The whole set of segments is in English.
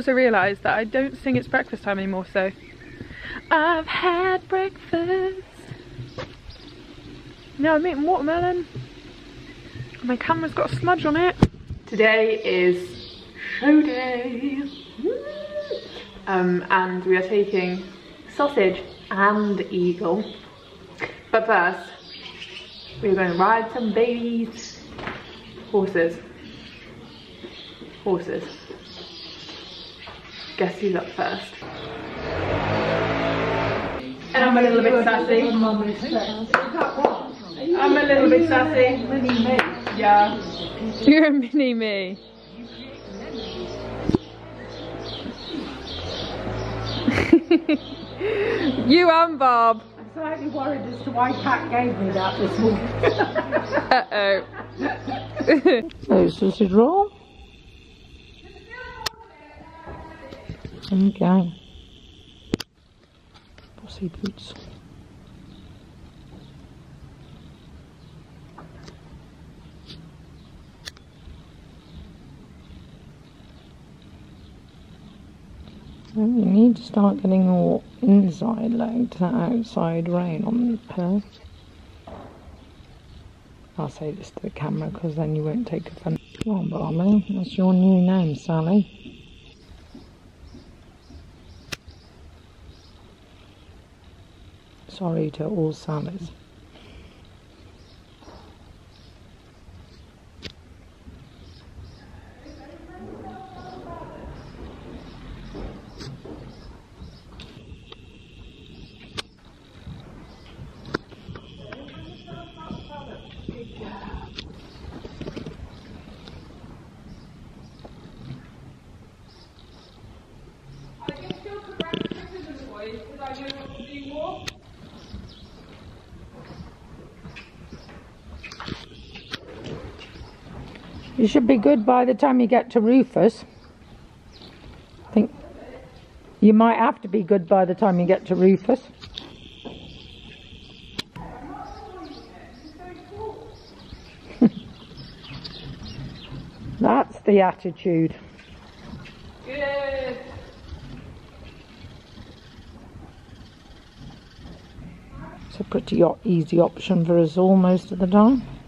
Also realised that I don't sing it's breakfast time anymore, so I've had breakfast. Now I'm eating watermelon. My camera's got a smudge on it. Today is show day. Um, and we are taking sausage and eagle. But first, we're going to ride some babies. Horses. Horses. Guess who's up first? And I'm a little bit sassy. I'm a little bit sassy. Yeah. You're a mini me. you and Bob. I'm slightly worried as to why Pat gave me that this morning. Uh-oh. There's sausage roll. Okay. Bossy boots. Well, you need to start getting your inside leg to outside rein on the pair. I'll say this to the camera because then you won't take offence. Come on, Barley. That's your new name, Sally. Sorry to all Sallys. You should be good by the time you get to Rufus. I think you might have to be good by the time you get to Rufus. That's the attitude. Good. It's a pretty easy option for us all most of the time.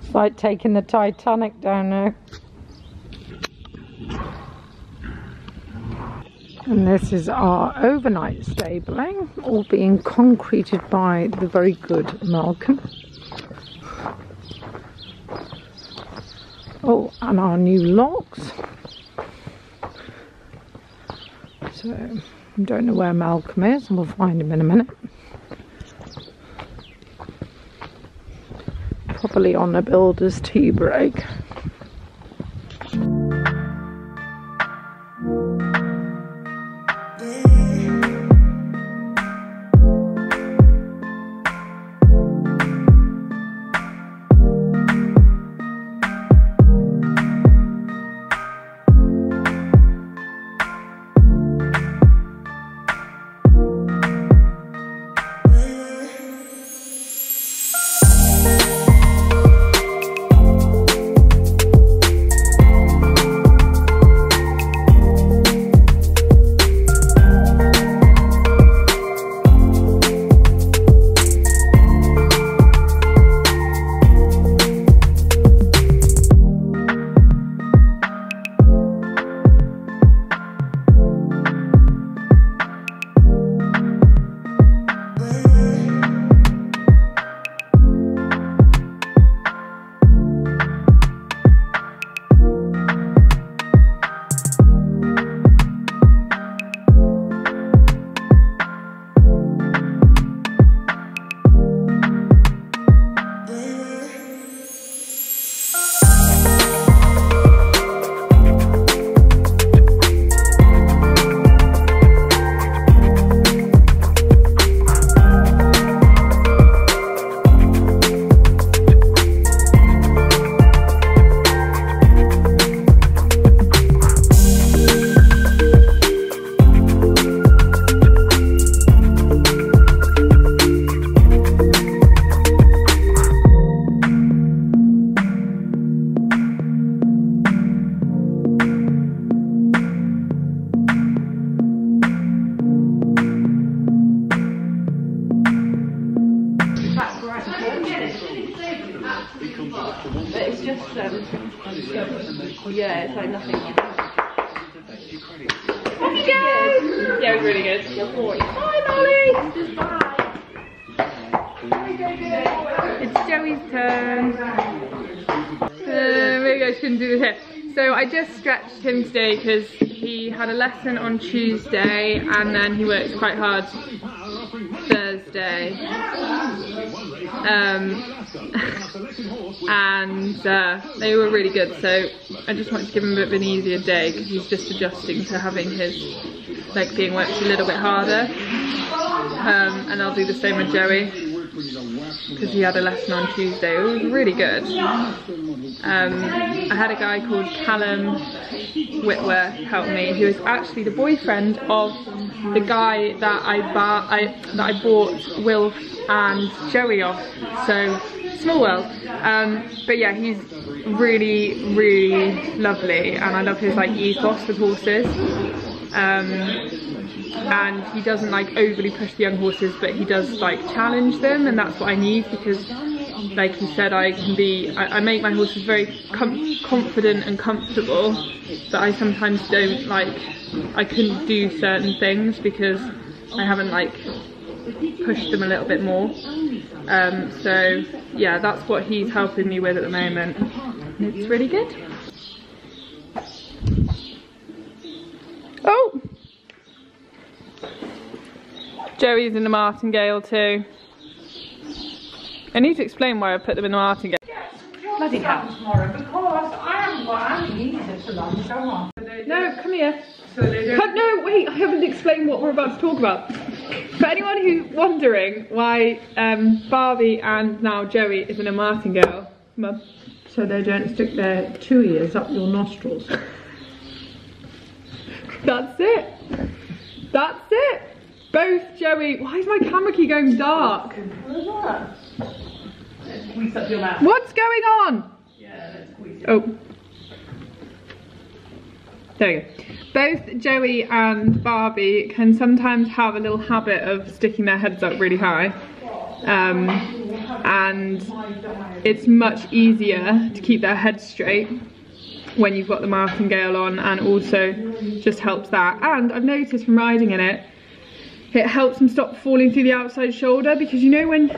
It's like taking the Titanic down now. This is our overnight stabling, all being concreted by the very good Malcolm. Oh, and our new locks. So, I don't know where Malcolm is, and we'll find him in a minute. Probably on a builder's tea break. Lesson on Tuesday and then he worked quite hard Thursday. Um, and uh, they were really good so I just wanted to give him a bit of an easier day because he's just adjusting to having his leg being worked a little bit harder. Um, and I'll do the same with Joey because he had a lesson on Tuesday. It was really good. Um, I had a guy called Callum Whitworth help me, who is actually the boyfriend of the guy that I, I that I bought Wilf and Joey off. So small world. Um, but yeah, he's really, really lovely, and I love his like ethos with horses. Um, and he doesn't like overly push the young horses but he does like challenge them and that's what I need because like he said I can be I, I make my horses very com confident and comfortable but I sometimes don't like I couldn't do certain things because I haven't like pushed them a little bit more. Um, so yeah that's what he's helping me with at the moment. It's really good oh Joey's in the martingale too. I need to explain why I put them in the martingale. Yes, Bloody hell. Tomorrow because I haven't got any either for lunch. Come on. No, come here. Come- no, wait, I haven't explained what we're about to talk about. For anyone who's wondering why um, Barbie and now Joey is in a martingale, Mum, So they don't stick their two ears up your nostrils. That's it. That's it. Both Joey, why is my camera key going dark? What's going on? Yeah, Oh. There we go. Both Joey and Barbie can sometimes have a little habit of sticking their heads up really high. Um, and it's much easier to keep their heads straight when you've got the martingale on and also just helps that. And I've noticed from riding in it, it helps them stop falling through the outside shoulder because you know when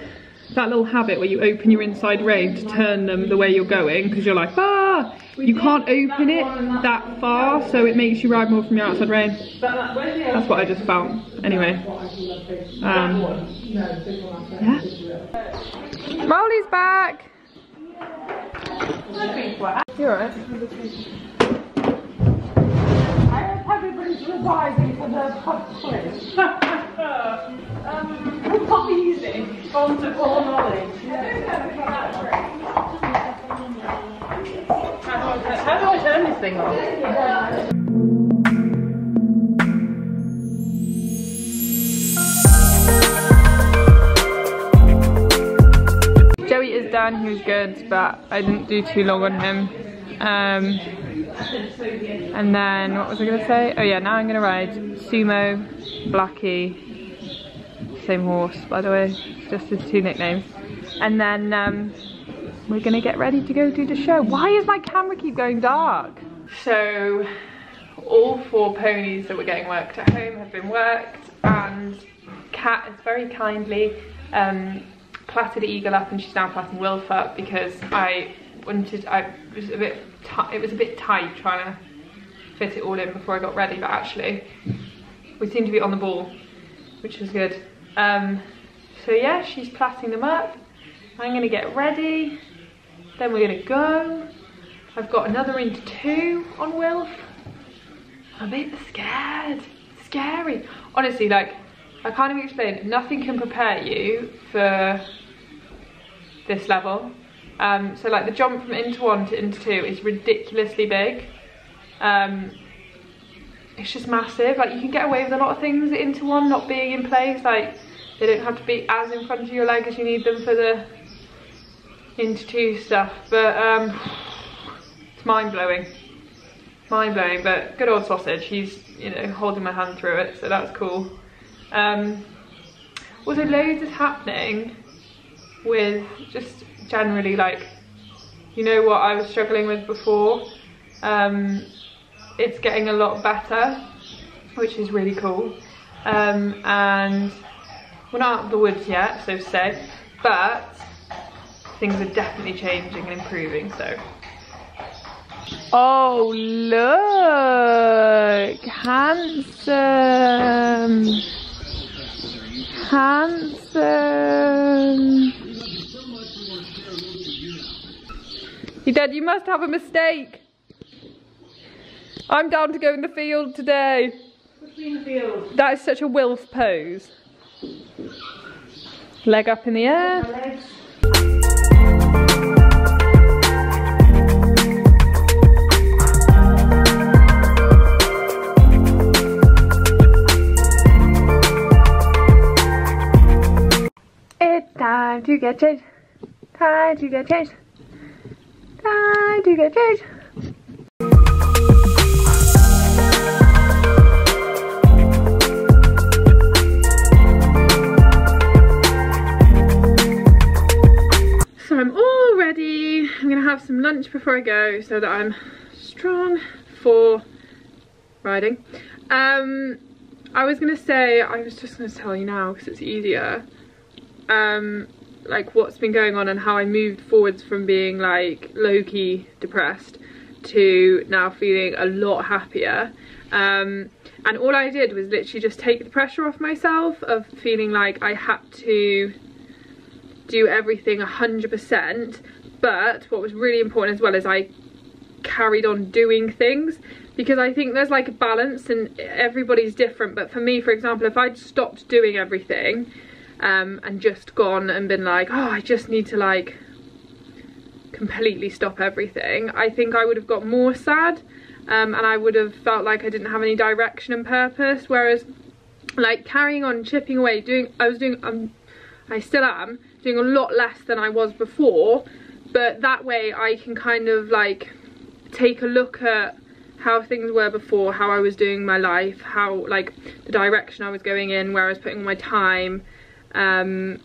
that little habit where you open your inside rein to turn them the way you're going because you're like ah! You can't open it that far so it makes you ride more from your outside rein. That's what I just found. Anyway um, yeah. Molly's back you're alright I hope everybody's revising for the pub quiz. um, not easy. On to all knowledge. How do I turn this thing on? Is done, he was good, but I didn't do too long on him. Um, and then, what was I going to say? Oh yeah, now I'm going to ride Sumo, Blackie, same horse by the way, just his two nicknames. And then um, we're going to get ready to go do the show. Why is my camera keep going dark? So, all four ponies that were getting worked at home have been worked and Kat has very kindly um, plaited Eagle up and she's now plaiting Wilf up because I wanted, I was a bit, it was a bit tight trying to fit it all in before I got ready but actually we seem to be on the ball which is good. Um, so yeah, she's plaiting them up. I'm gonna get ready, then we're gonna go. I've got another Inter 2 on Wilf. I'm a bit scared. Scary. Honestly, like, I can't even explain. Nothing can prepare you for this level. Um, so like the jump from Inter 1 to Inter 2 is ridiculously big. Um, it's just massive. Like you can get away with a lot of things Inter 1 not being in place. Like they don't have to be as in front of your leg as you need them for the Inter 2 stuff. But um, it's mind blowing mind blowing, but good old sausage. He's, you know, holding my hand through it, so that's cool. Um, also, loads is happening with just generally like you know what I was struggling with before. Um, it's getting a lot better, which is really cool. Um, and we're not out of the woods yet, so say, but things are definitely changing and improving, so. Oh, look! Handsome! Handsome! He said, you must have a mistake. I'm down to go in the field today. That is such a Wilf pose. Leg up in the air. It's time to get changed. Time to get changed. Time to get changed. So I'm all ready. I'm gonna have some lunch before I go so that I'm strong for riding. Um, I was gonna say, I was just gonna tell you now because it's easier. Um, like what's been going on and how I moved forwards from being like low-key depressed to now feeling a lot happier. Um, and all I did was literally just take the pressure off myself of feeling like I had to do everything 100% but what was really important as well is I carried on doing things because I think there's like a balance and everybody's different but for me for example if I'd stopped doing everything um, and just gone and been like oh I just need to like completely stop everything. I think I would have got more sad um, and I would have felt like I didn't have any direction and purpose. Whereas like carrying on chipping away doing I was doing um, I still am doing a lot less than I was before. But that way I can kind of like take a look at how things were before how I was doing my life how like the direction I was going in where I was putting my time um,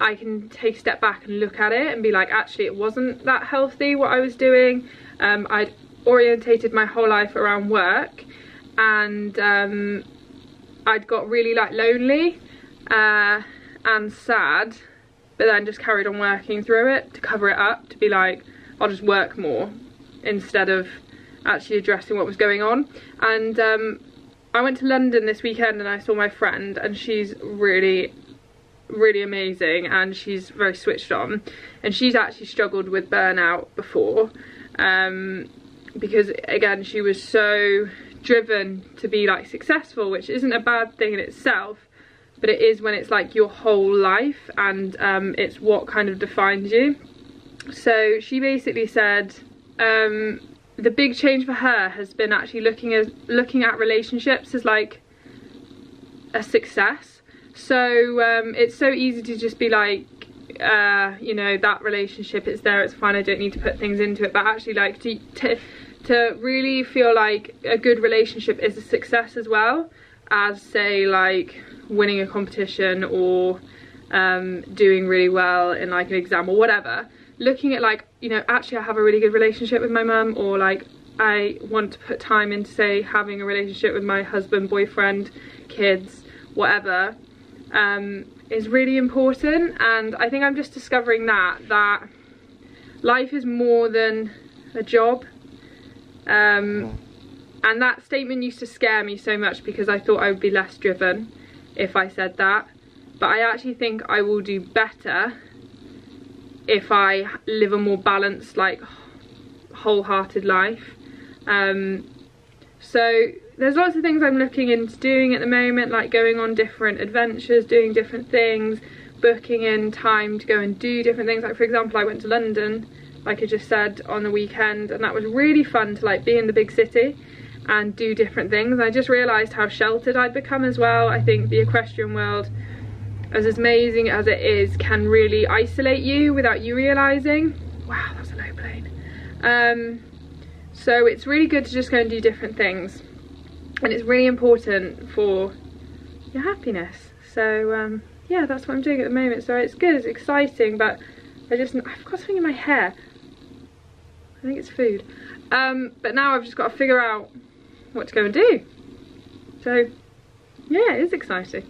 I can take a step back and look at it and be like actually it wasn't that healthy what I was doing. Um, I'd orientated my whole life around work and um, I'd got really like lonely uh, and sad but then just carried on working through it to cover it up to be like I'll just work more instead of actually addressing what was going on. And um, I went to London this weekend and I saw my friend and she's really really amazing and she's very switched on and she's actually struggled with burnout before um, because again she was so driven to be like successful which isn't a bad thing in itself but it is when it's like your whole life and um, it's what kind of defines you. So she basically said um, the big change for her has been actually looking at looking at relationships as like a success. So um, it's so easy to just be like, uh, you know, that relationship is there, it's fine, I don't need to put things into it. But actually, like to to, to really feel like a good relationship is a success as well as say like winning a competition or um, doing really well in like an exam or whatever looking at like you know actually I have a really good relationship with my mum or like I want to put time into say having a relationship with my husband boyfriend kids whatever um, is really important. And I think I'm just discovering that that life is more than a job. Um, and that statement used to scare me so much because I thought I would be less driven if I said that. But I actually think I will do better if I live a more balanced like wholehearted life. Um, so there's lots of things I'm looking into doing at the moment like going on different adventures doing different things booking in time to go and do different things like for example I went to London like I just said on the weekend and that was really fun to like be in the big city and do different things. I just realised how sheltered I'd become as well. I think the equestrian world, as amazing as it is, can really isolate you without you realising. Wow, that's a low plane. Um, so it's really good to just go and do different things. And it's really important for your happiness. So um, yeah, that's what I'm doing at the moment. So it's good, it's exciting, but I just, I've got something in my hair. I think it's food. Um, but now I've just got to figure out what to go and do. So, yeah, it is exciting.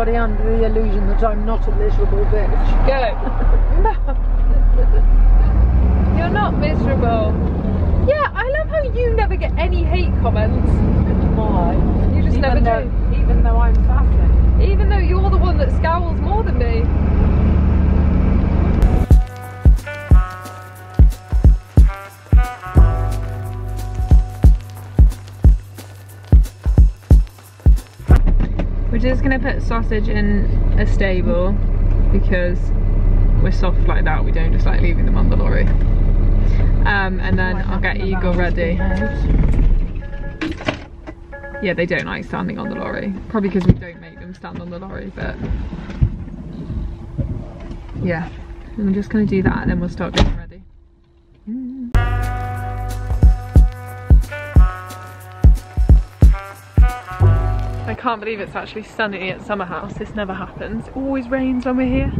Anybody under the illusion that I'm not a miserable bitch. Go. Put sausage in a stable because we're soft like that. We don't just like leaving them on the lorry. Um, and then I'll get Eagle ready. Yeah, they don't like standing on the lorry. Probably because we don't make them stand on the lorry, but yeah. I'm just gonna do that and then we'll start can't believe it's actually sunny at Summerhouse. This never happens. It always rains when we're here.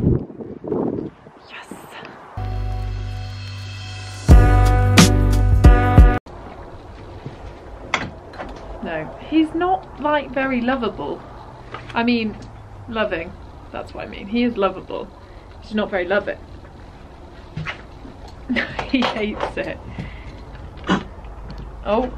Yes. No, he's not like very lovable. I mean, loving. That's what I mean. He is lovable. He's not very loving. he hates it. Oh.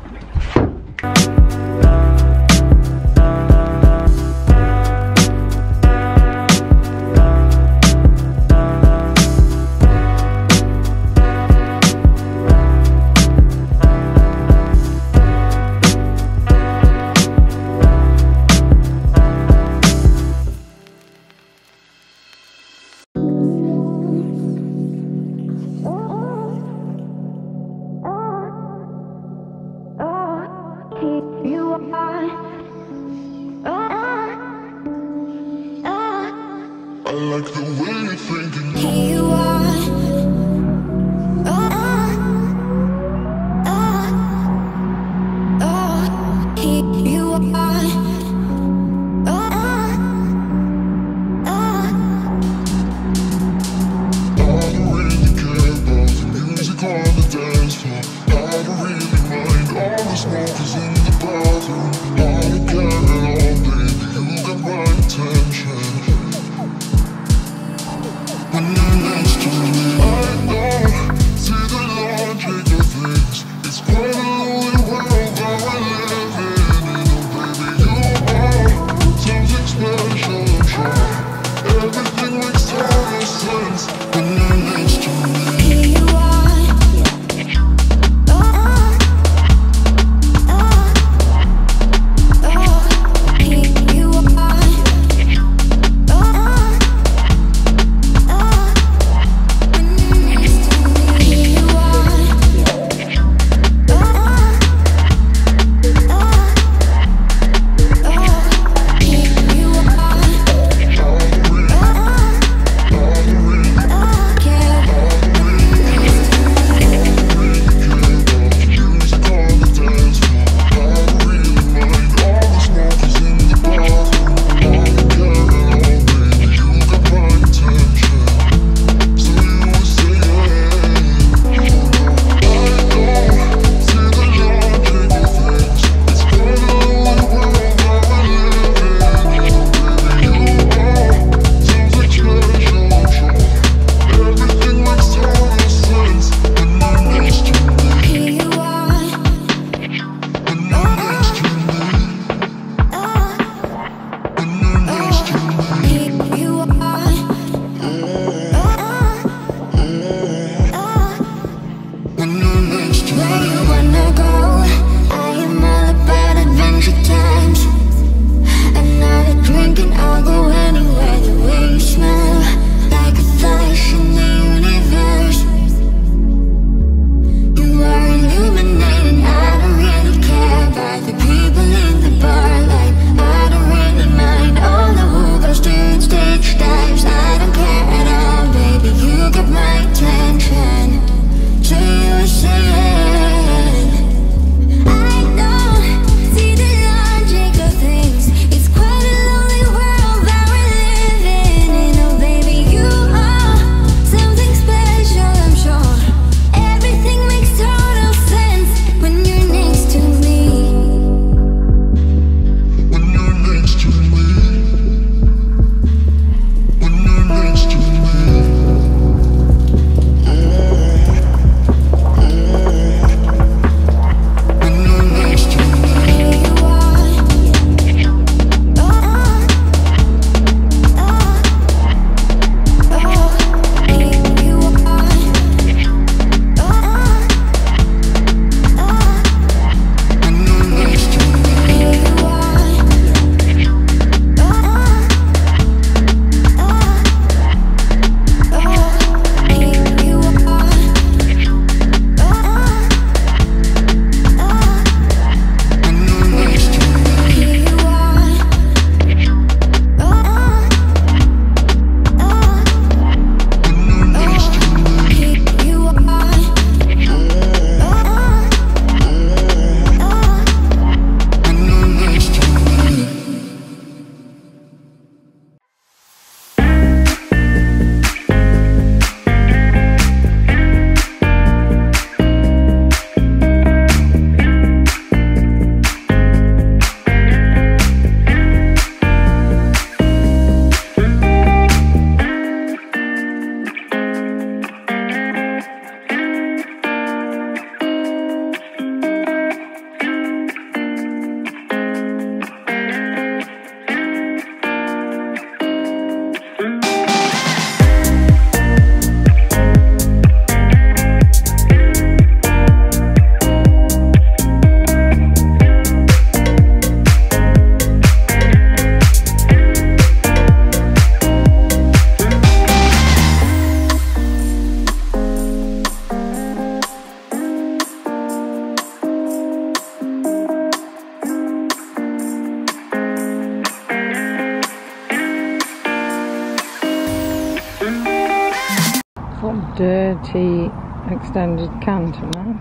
pretty extended canter now.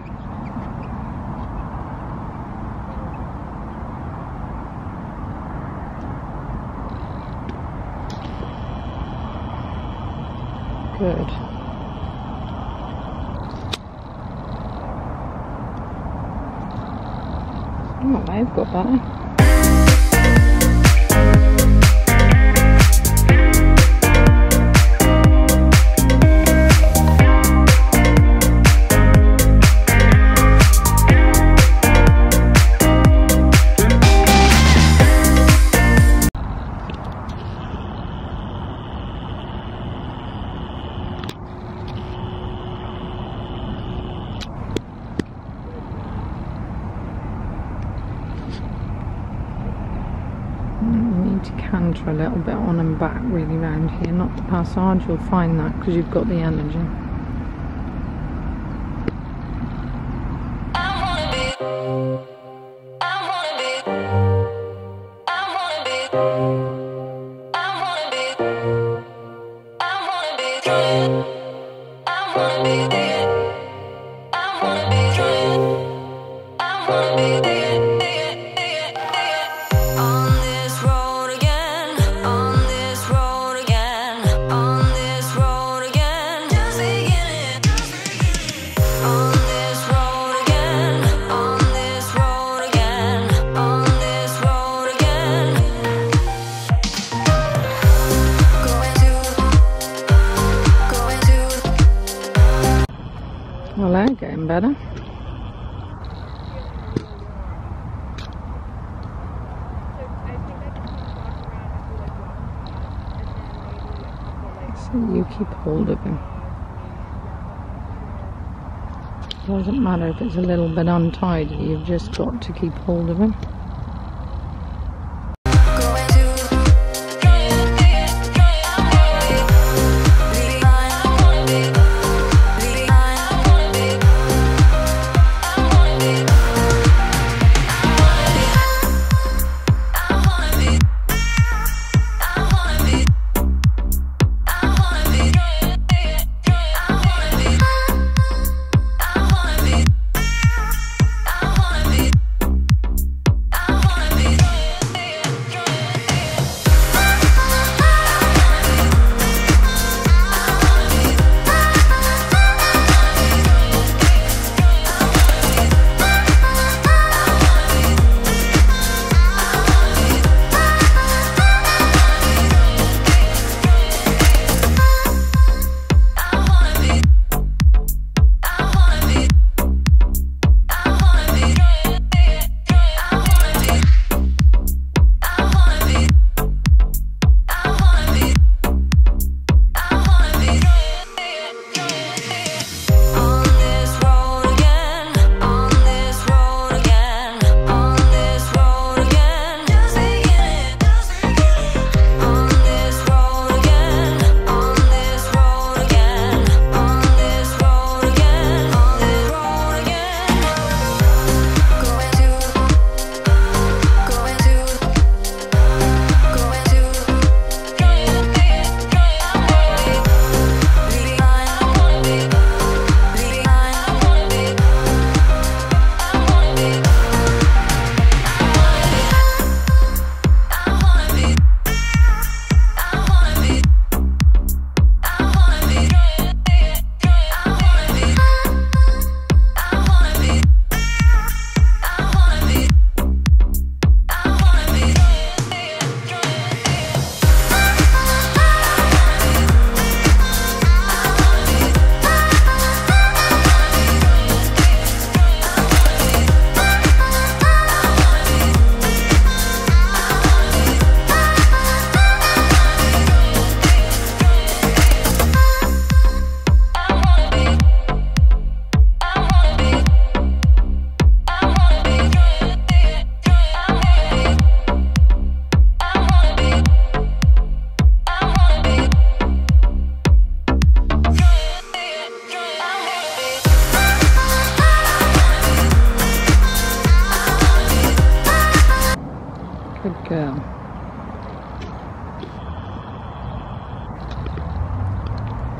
Good. Oh, they've got that. you'll find that because you've got the energy. keep hold of him. It doesn't matter if it's a little bit untidy, you've just got to keep hold of him.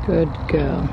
Good girl.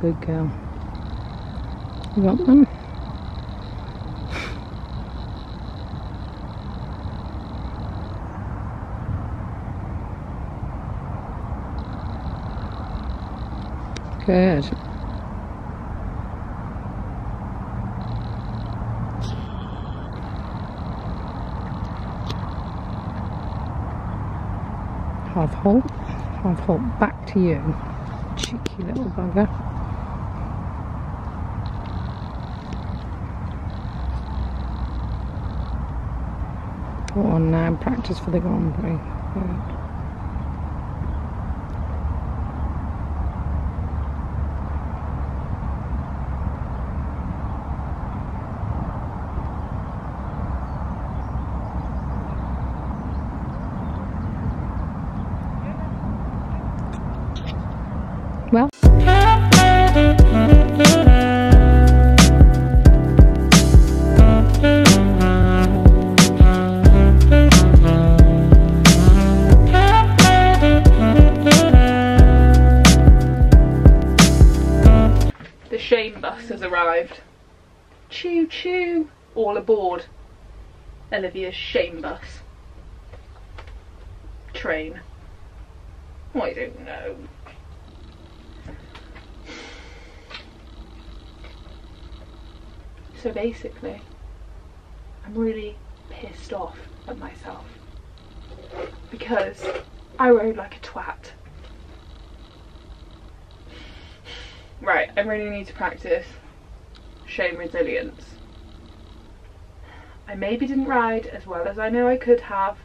Good girl. You got them? Good. Half halt, half halt back to you. Cheeky little bugger. Go on now, practice for the Grand Prix. Good. Shame bus has arrived. Choo choo! All aboard. Olivia's shame bus. Train. I don't know. So basically, I'm really pissed off at myself because I rode like a twat. Right, I really need to practice shame resilience. I maybe didn't ride as well as I know I could have,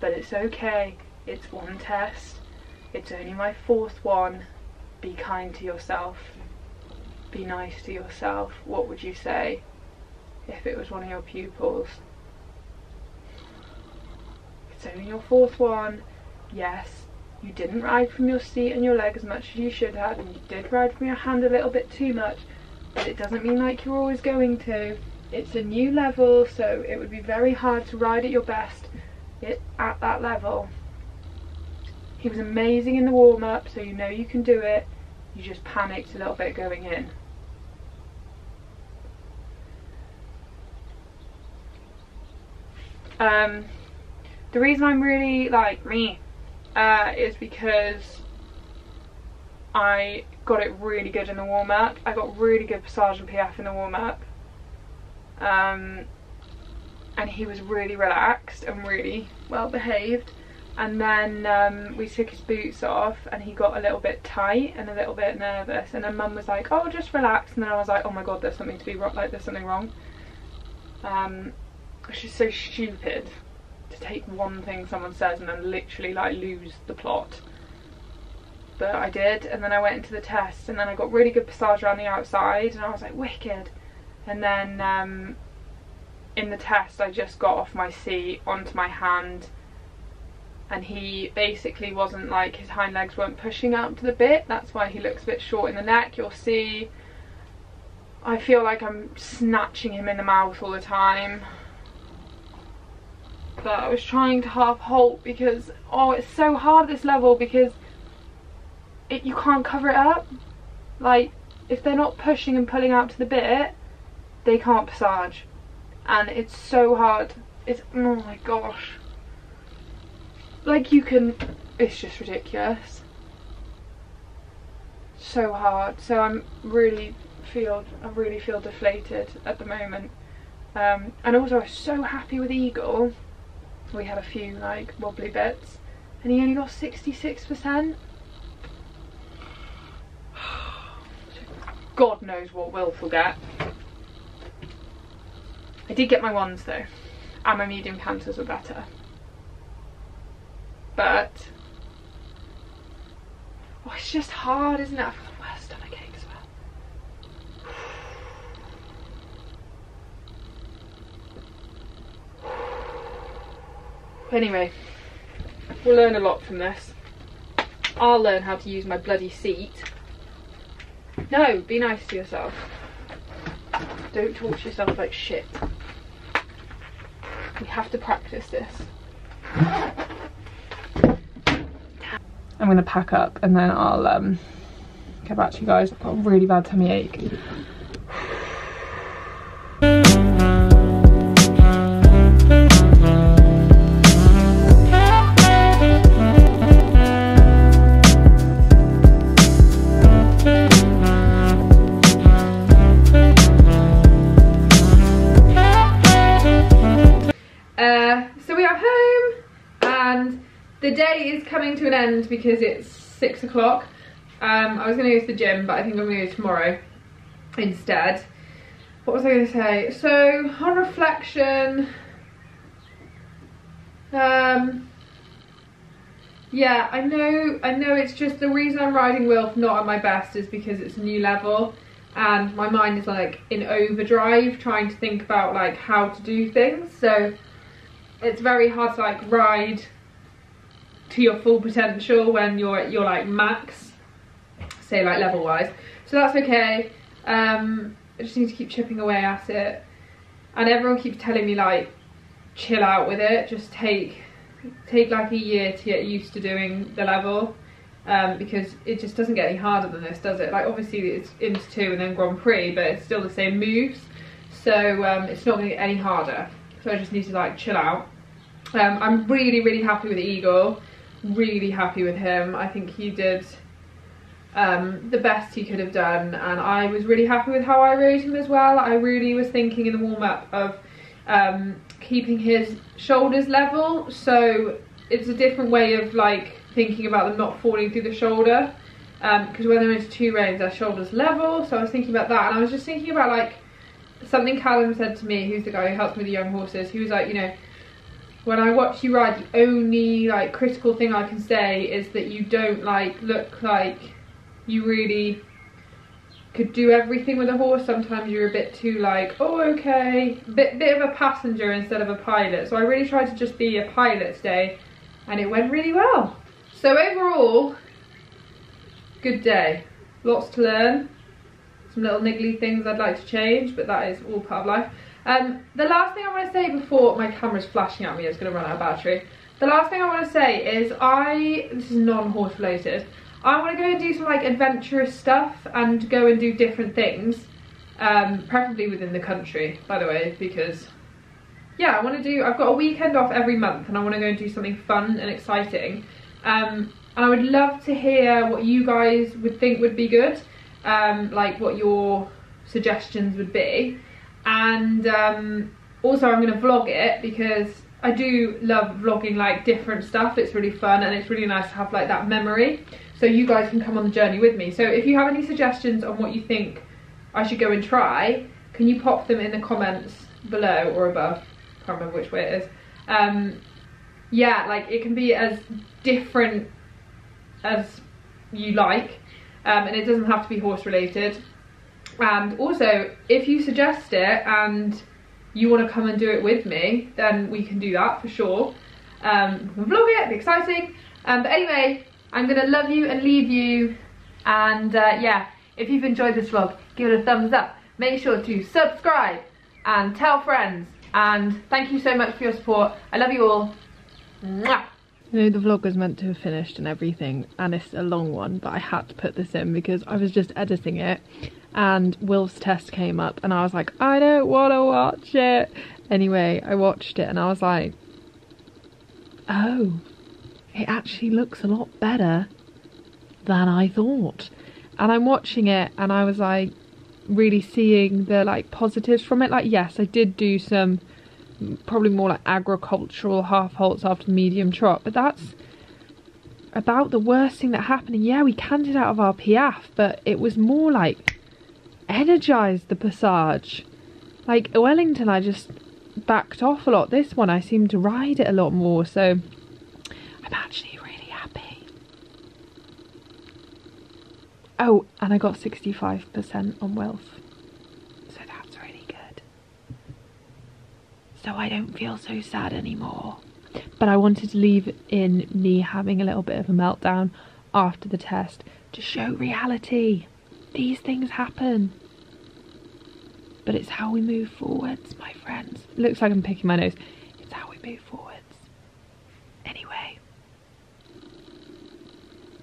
but it's okay. It's one test. It's only my fourth one. Be kind to yourself. Be nice to yourself. What would you say if it was one of your pupils? It's only your fourth one. Yes, you didn't ride from your seat and your leg as much as you should have, and you did ride from your hand a little bit too much, but it doesn't mean like you're always going to. It's a new level, so it would be very hard to ride at your best at that level. He was amazing in the warm up, so you know you can do it. You just panicked a little bit going in. Um, the reason I'm really like me uh, is because I got it really good in the warm up. I got really good passage and piaffe in the warm up. Um, and he was really relaxed and really well behaved. And then um, we took his boots off and he got a little bit tight and a little bit nervous. And then mum was like, oh, just relax. And then I was like, oh my god, there's something to be wrong, like there's something wrong. Um, just so stupid to take one thing someone says and then literally like lose the plot. But I did, and then I went into the test, and then I got really good passage around the outside, and I was like, wicked. And then um, in the test, I just got off my seat onto my hand, and he basically wasn't like his hind legs weren't pushing out to the bit. That's why he looks a bit short in the neck. You'll see. I feel like I'm snatching him in the mouth all the time but I was trying to half halt because oh it's so hard this level because it you can't cover it up. Like if they're not pushing and pulling out to the bit they can't passage. And it's so hard. It's oh my gosh. Like you can it's just ridiculous. So hard. So I'm really feel I really feel deflated at the moment. Um, and also I was so happy with Eagle we had a few like wobbly bits and he only got 66%. God knows what we'll forget. I did get my ones though and my medium canters were better. But oh, it's just hard isn't it? I've got the worst stomach ache as well. Anyway, we'll learn a lot from this. I'll learn how to use my bloody seat. No, be nice to yourself. Don't talk to yourself like shit. We have to practice this. I'm gonna pack up and then I'll um, get back to you guys. I've got a really bad tummy ache. End because it's six o'clock. Um, I was going to go to the gym, but I think I'm to go tomorrow instead. What was I to say? So on reflection, um, yeah, I know, I know. It's just the reason I'm riding Wilf not at my best is because it's a new level, and my mind is like in overdrive, trying to think about like how to do things. So it's very hard to like ride to your full potential when you're at your like max say like level wise. So that's okay. Um i just need to keep chipping away at it. And everyone keeps telling me like chill out with it. Just take take like a year to get used to doing the level. Um because it just doesn't get any harder than this does it? Like obviously it's Inter 2 and then grand prix but it's still the same moves. So um it's not going to get any harder. So I just need to like chill out. Um, I'm really, really happy with the Eagle. Really happy with him. I think he did um, the best he could have done, and I was really happy with how I rode him as well. I really was thinking in the warm up of um, keeping his shoulders level, so it's a different way of like thinking about them not falling through the shoulder. Because when they're into two reins, their shoulders level. So I was thinking about that, and I was just thinking about like something Callum said to me, who's the guy who helps me with the young horses, he was like, you know, when I watch you ride, the only like critical thing I can say is that you don't like look like you really could do everything with a horse. Sometimes you're a bit too like, oh okay, bit bit of a passenger instead of a pilot. So I really tried to just be a pilot today, and it went really well. So overall, good day. Lots to learn some little niggly things I'd like to change, but that is all part of life. Um, the last thing I want to say before my camera's flashing at me, it's going to run out of battery. The last thing I want to say is I, this is non-horse related, I want to go and do some like adventurous stuff and go and do different things, um, preferably within the country, by the way, because yeah, I want to do, I've got a weekend off every month and I want to go and do something fun and exciting. Um, and I would love to hear what you guys would think would be good um, like what your suggestions would be and um, also I'm going to vlog it because I do love vlogging like different stuff. It's really fun and it's really nice to have like that memory. So you guys can come on the journey with me. So if you have any suggestions on what you think I should go and try can you pop them in the comments below or above? Can't remember which way it is. Um, yeah like it can be as different as you like. Um, and it doesn't have to be horse related and also if you suggest it and you want to come and do it with me then we can do that for sure. Um, we can vlog it, be exciting. Um, but anyway I'm gonna love you and leave you. And uh, yeah if you've enjoyed this vlog give it a thumbs up. Make sure to subscribe and tell friends. And thank you so much for your support. I love you all. Mwah. I know the vlog was meant to have finished and everything and it's a long one but I had to put this in because I was just editing it and Will's test came up and I was like I don't want to watch it. Anyway I watched it and I was like oh it actually looks a lot better than I thought. And I'm watching it and I was like really seeing the like positives from it. Like yes I did do some probably more like agricultural half halts after medium trot but that's about the worst thing that happened. And yeah we canned it out of our piaffe but it was more like energized the passage. Like wellington i just backed off a lot. This one i seem to ride it a lot more so i'm actually really happy. Oh and i got 65% on Wilf so that's really good so I don't feel so sad anymore. But I wanted to leave in me having a little bit of a meltdown after the test to show reality. These things happen. But it's how we move forwards, my friends. Looks like I'm picking my nose. It's how we move forwards. Anyway,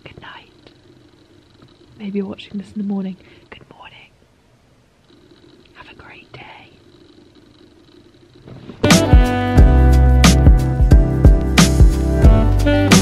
good night. Maybe you're watching this in the. Morning. Thank